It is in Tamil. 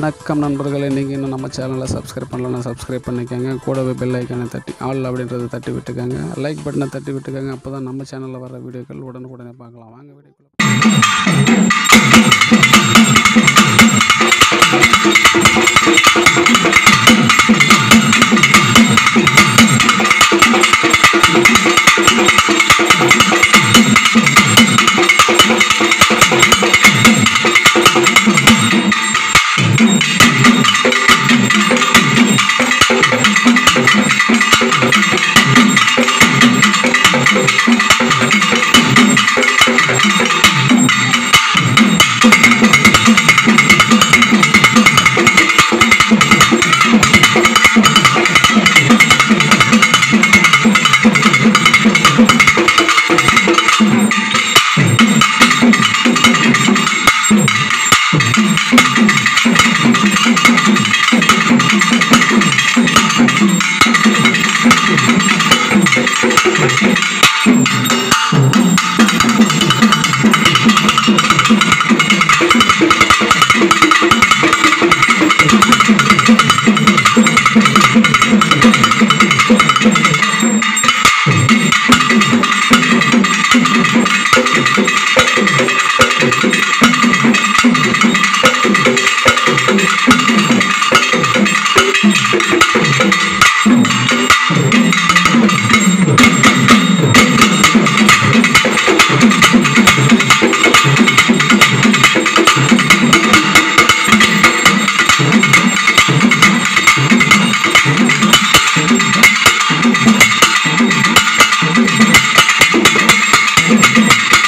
வணக்கம் நண்பர்களே நீங்கள் இன்னும் நம்ம சேனலை சப்ஸ்கிரைப் பண்ணலன்னா சப்ஸ்கிரைப் பண்ணிக்கோங்க. கூடவே பெல் ஐக்கானை தட்டி ஆல் அப்படின்றத தட்டி விட்டுக்கோங்க. லைக் பட்டனை தட்டி விட்டுக்கோங்க. அப்போ தான் நம்ம சேனலில் வர வீடியோக்கள் உடனுக்குடனே பார்க்கலாம். வாங்க வீடியோக்கள் come on, come on.